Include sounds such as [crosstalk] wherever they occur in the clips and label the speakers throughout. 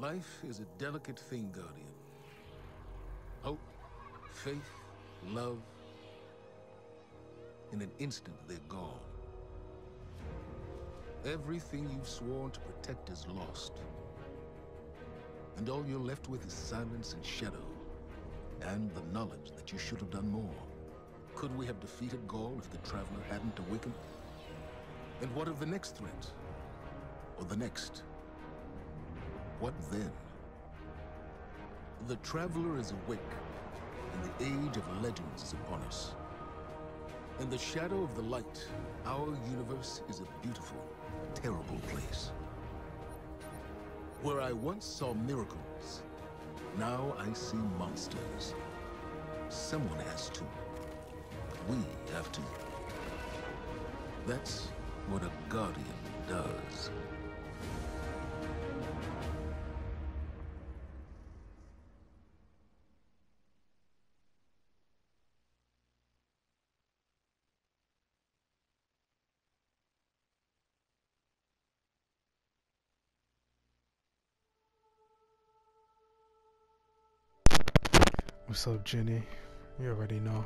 Speaker 1: Life is a delicate thing, Guardian. Hope, faith, love. In an instant, they're gone. Everything you've sworn to protect is lost. And all you're left with is silence and shadow. And the knowledge that you should have done more. Could we have defeated Ghaul if the Traveler hadn't awakened? And what of the next threat? Or the next? What then? The Traveler is awake, and the age of legends is upon us. In the shadow of the light, our universe is a beautiful, terrible place. Where I once saw miracles, now I see monsters. Someone has to. We have to. That's what a Guardian does.
Speaker 2: What's up, Jenny? You already know.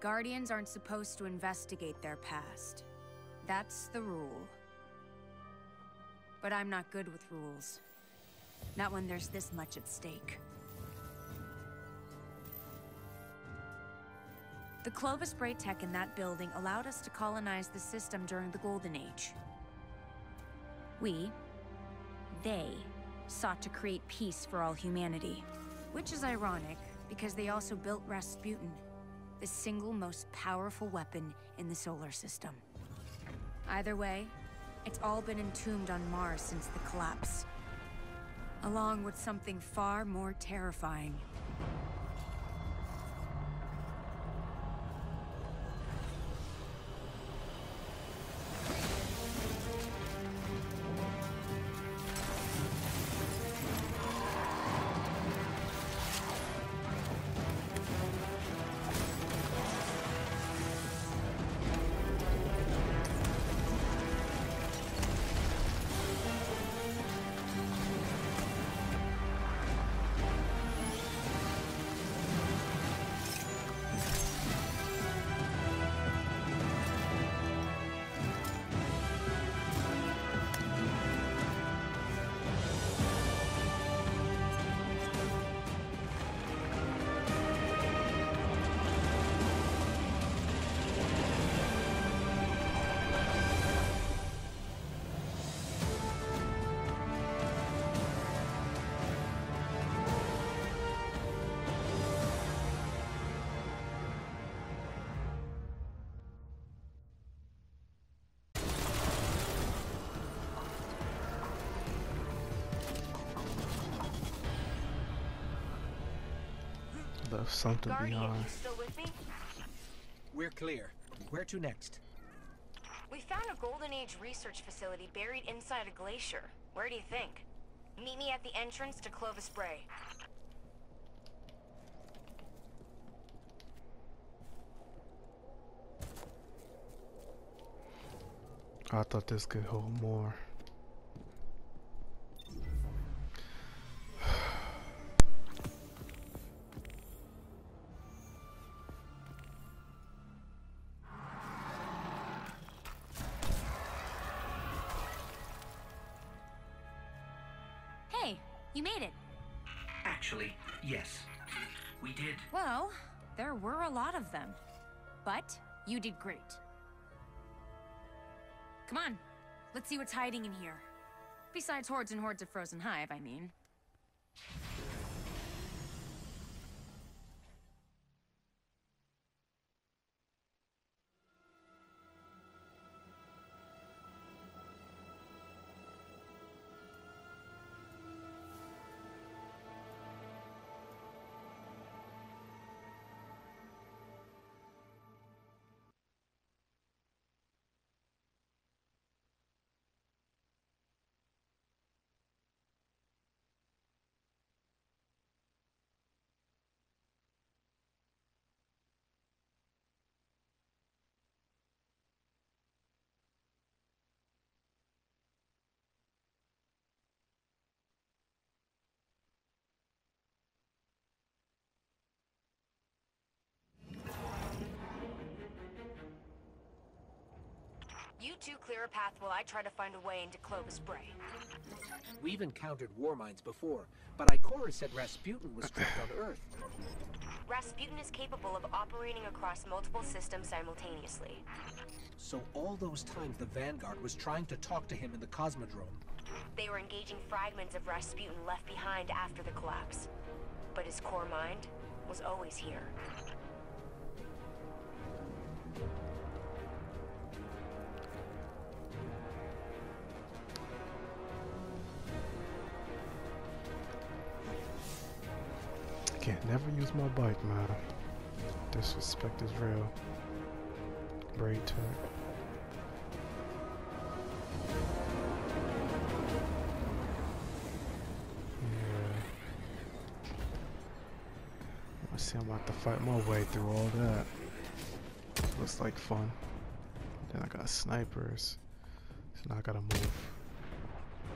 Speaker 3: Guardians aren't supposed to investigate their past. That's the rule. But I'm not good with rules. Not when there's this much at stake. The Clovis Bray tech in that building allowed us to colonize the system during the Golden Age. We, they, sought to create peace for all humanity. Which is ironic, because they also built Rasputin, the single most powerful weapon in the solar system. Either way, it's all been entombed on Mars since the collapse. Along with something far more terrifying.
Speaker 2: Left something
Speaker 4: Guardian,
Speaker 2: behind.
Speaker 4: you still with me?
Speaker 5: We're clear. Where to next?
Speaker 4: We found a Golden Age research facility buried inside a glacier. Where do you think? Meet me at the entrance to Clovis Bray.
Speaker 2: I thought this could hold more.
Speaker 3: You made it.
Speaker 6: Actually, yes. We did.
Speaker 3: Well, there were a lot of them. But you did great. Come on, let's see what's hiding in here. Besides hordes and hordes of frozen hive, I mean.
Speaker 4: You two clear a path while I try to find a way into Clovis Bray.
Speaker 5: We've encountered Warminds before, but Ikora said Rasputin was trapped on Earth.
Speaker 4: Rasputin is capable of operating across multiple systems simultaneously.
Speaker 5: So all those times the Vanguard was trying to talk to him in the Cosmodrome.
Speaker 4: They were engaging fragments of Rasputin left behind after the collapse. But his core mind was always here.
Speaker 2: Can't never use my bike, man. Disrespect is real. Braid tech. Yeah. I see I'm about to fight my way through all that. Looks like fun. Then I got snipers. So now I gotta move.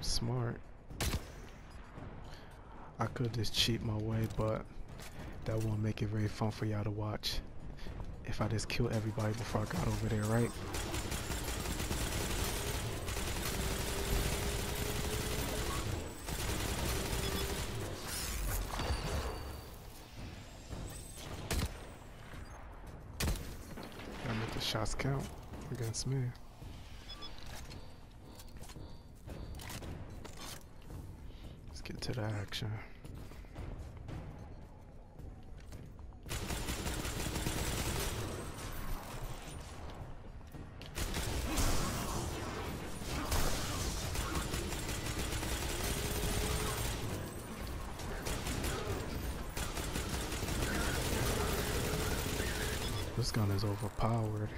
Speaker 2: Smart. I could just cheat my way, but that won't make it very fun for y'all to watch. If I just kill everybody before I got over there, right? Shots count against me. To the action. This gun is overpowered.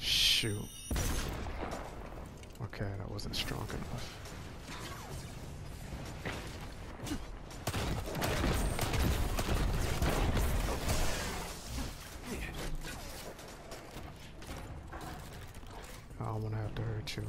Speaker 2: Shoot. Okay, that wasn't strong enough. I don't want to have to hurt you.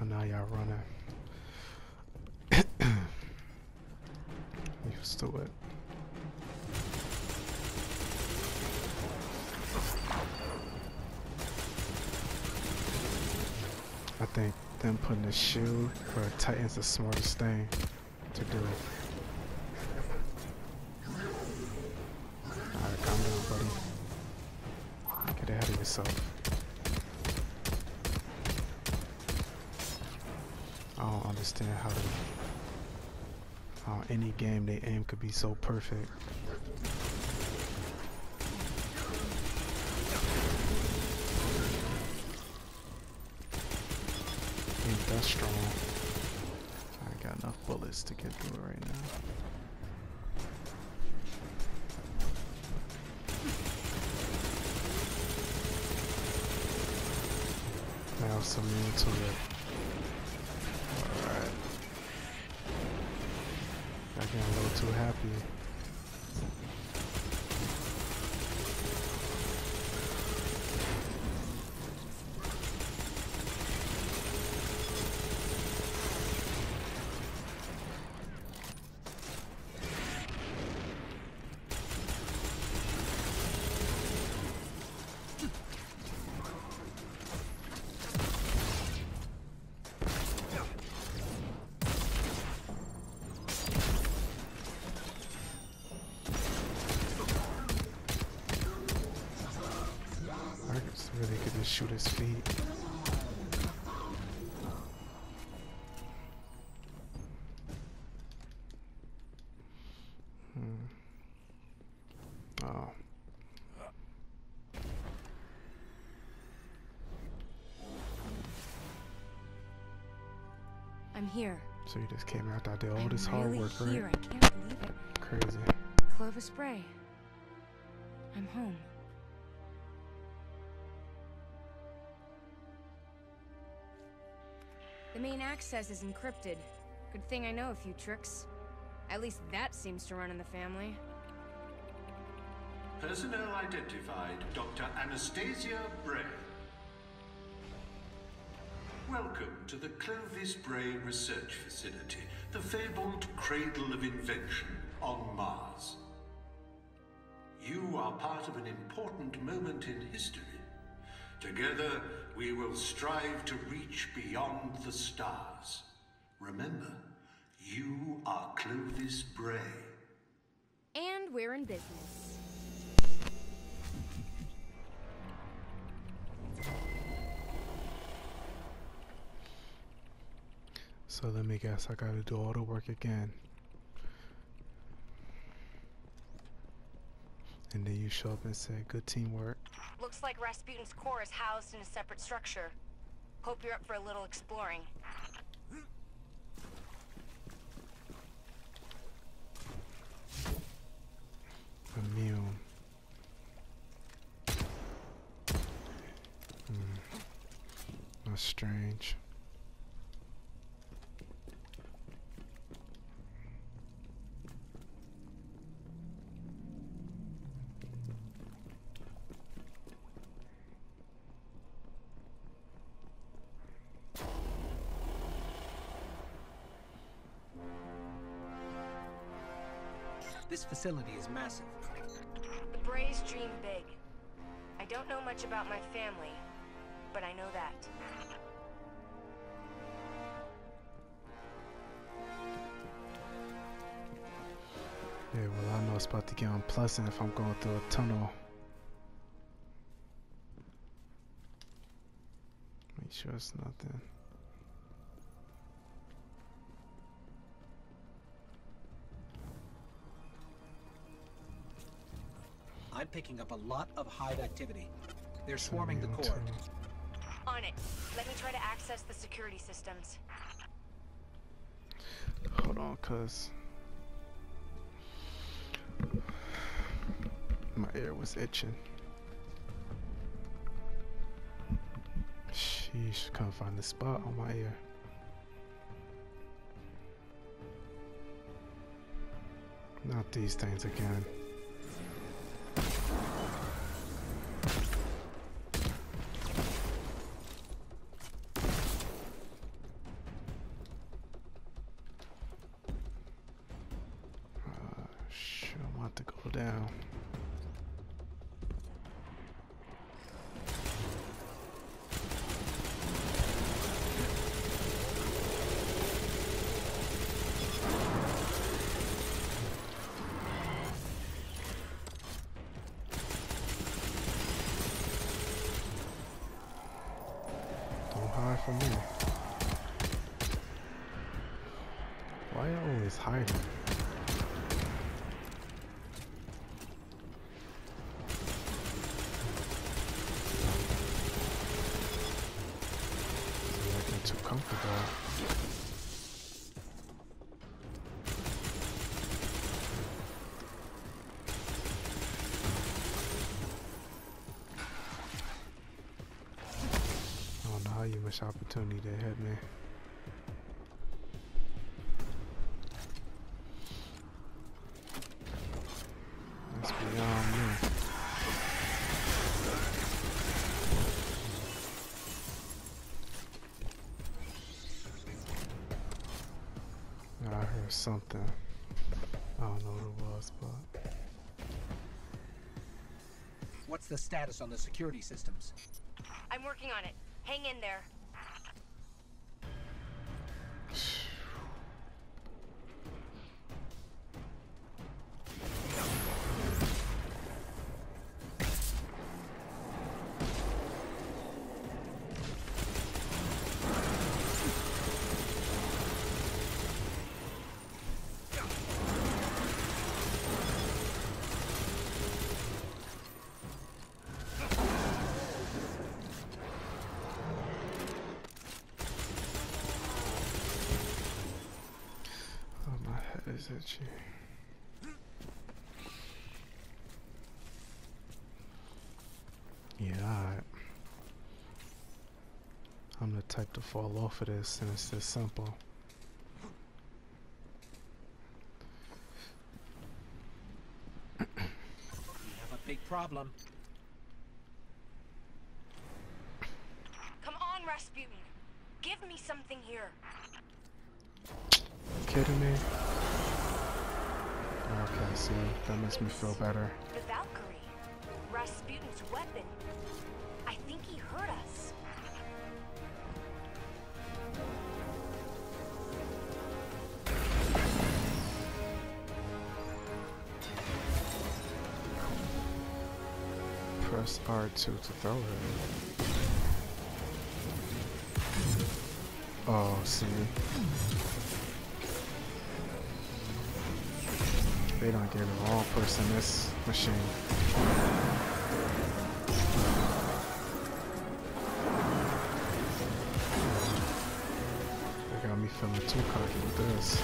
Speaker 2: And now y'all running. To it. I think them putting a shield for Titan's the smartest thing to do. Alright, calm down, buddy. Get ahead of yourself. I don't understand how to, how any game they aim could be so perfect. Ain't that strong. I got enough bullets to get through it right now. Now some into it. Alright. I getting a little too happy. Just shoot his feet. Hmm. Oh.
Speaker 3: I'm here.
Speaker 2: So you just came after I did all
Speaker 3: I'm
Speaker 2: this hard
Speaker 3: really
Speaker 2: work,
Speaker 3: here.
Speaker 2: right?
Speaker 3: I can't believe it.
Speaker 2: Crazy.
Speaker 3: Clovis Bray. I'm home. The main access is encrypted. Good thing I know a few tricks.
Speaker 4: At least that seems to run in the family.
Speaker 7: Personnel identified Dr. Anastasia Bray. Welcome to the Clovis Bray Research Facility, the fabled cradle of invention on Mars. You are part of an important moment in history. Together, we will strive to reach beyond the stars. Remember, you are Clovis Bray.
Speaker 4: And we're in business.
Speaker 2: So let me guess, I gotta do all the work again. And then you show up and say, good teamwork.
Speaker 4: Looks like Rasputin's core is housed in a separate structure. Hope you're up for a little exploring.
Speaker 2: Immune. Hmm. That's strange.
Speaker 5: This facility is massive.
Speaker 4: The Brays dream big. I don't know much about my family, but I know that.
Speaker 2: Yeah, well, I know it's about to get unpleasant if I'm going through a tunnel. Make sure it's nothing.
Speaker 5: I'm picking up a lot of hive activity. They're swarming the core.
Speaker 4: On it. Let me try to access the security systems.
Speaker 2: Hold on, cuz. My ear was itching. Sheesh, can't find the spot on my ear. Not these things again. Don't hide from me. Why you always hiding? Opportunity to hit me. That's beyond me. I heard something. I don't know what it was, but
Speaker 5: What's the status on the security systems?
Speaker 4: I'm working on it. Hang in there.
Speaker 2: stares at. Yeah. I'm the type to fall off of this and it's this simple.
Speaker 5: we have a big problem.
Speaker 4: Come on, Rasputin. Give me something here.
Speaker 2: Kidding me? Okay, see, that makes me feel better.
Speaker 4: The Valkyrie. Rasputin's weapon. I think he heard us.
Speaker 2: Press R2 to throw it. Oh, see. They don't give the wrong person this machine. They got me feeling too cocky with this.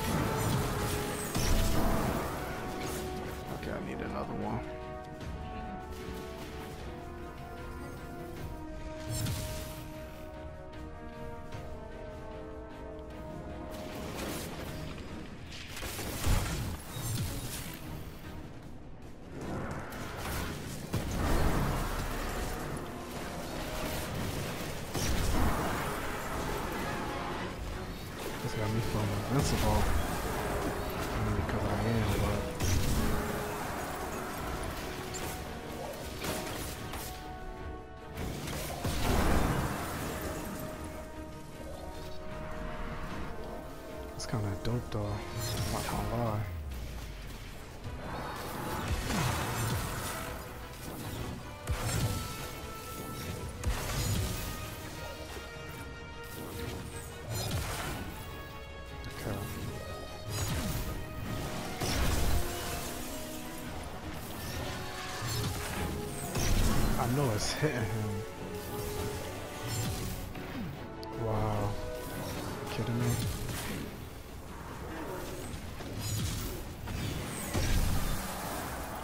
Speaker 2: Okay, I need another one. Invincible. Am, but. It's kind of dope though. Not gonna lie. I [laughs] hitting him. Wow. Kidding me?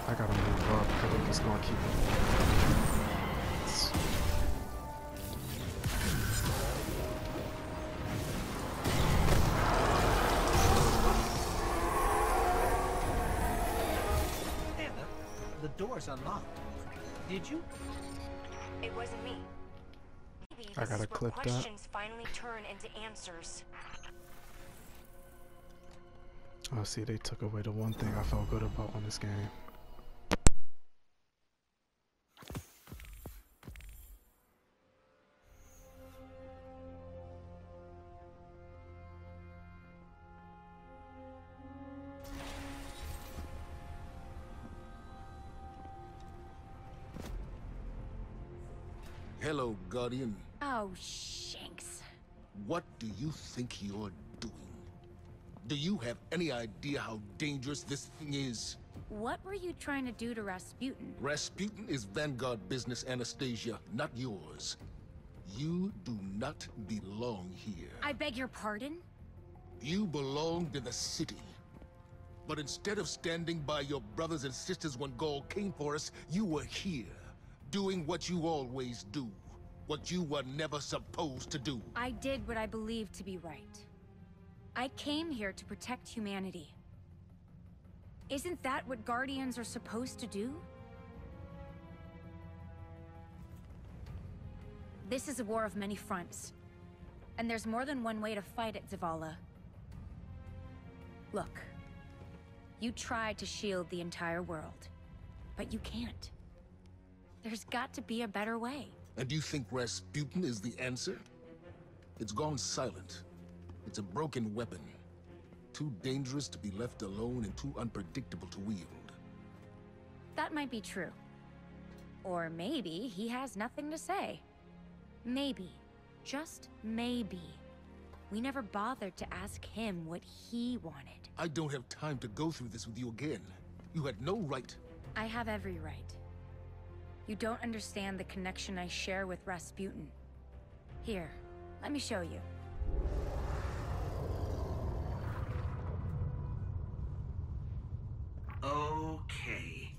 Speaker 2: I gotta move up because I'm just gonna keep
Speaker 5: Anna, the door's unlocked. Did you?
Speaker 4: It wasn't me. Maybe
Speaker 2: I gotta
Speaker 4: is where
Speaker 2: clip that.
Speaker 4: questions finally turn into answers.
Speaker 2: Oh, see, they took away the one thing I felt good about on this game.
Speaker 1: Guardian.
Speaker 3: Oh, shanks.
Speaker 1: What do you think you're doing? Do you have any idea how dangerous this thing is?
Speaker 3: What were you trying to do to Rasputin?
Speaker 1: Rasputin is Vanguard business, Anastasia, not yours. You do not belong here.
Speaker 3: I beg your pardon?
Speaker 1: You belong to the city. But instead of standing by your brothers and sisters when Ghaul came for us, you were here, doing what you always do. What you were never supposed to do.
Speaker 3: I did what I believed to be right. I came here to protect humanity. Isn't that what Guardians are supposed to do? This is a war of many fronts. And there's more than one way to fight it, Zavala. Look. You tried to shield the entire world. But you can't. There's got to be a better way.
Speaker 1: And do you think Rasputin is the answer? It's gone silent. It's a broken weapon. Too dangerous to be left alone and too unpredictable to wield.
Speaker 3: That might be true. Or maybe he has nothing to say. Maybe. Just maybe. We never bothered to ask him what he wanted.
Speaker 1: I don't have time to go through this with you again. You had no right.
Speaker 3: I have every right. You don't understand the connection I share with Rasputin. Here, let me show you.
Speaker 6: Okay.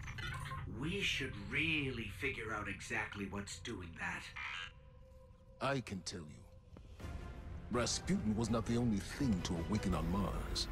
Speaker 6: We should really figure out exactly what's doing that.
Speaker 1: I can tell you. Rasputin was not the only thing to awaken on Mars.